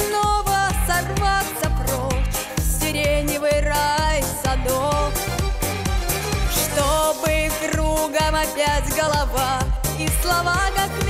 снова сорваться прочь в сиреневый рай садов, чтобы кругом опять голова и слова как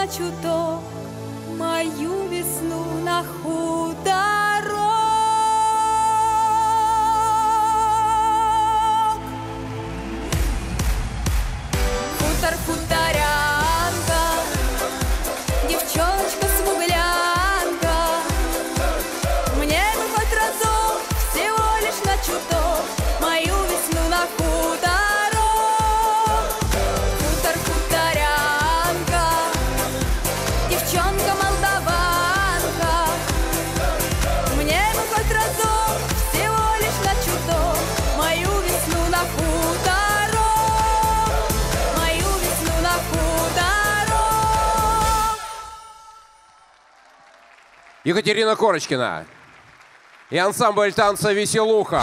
на чуток мою весну на худо. Екатерина Корочкина и ансамбль танца «Веселуха».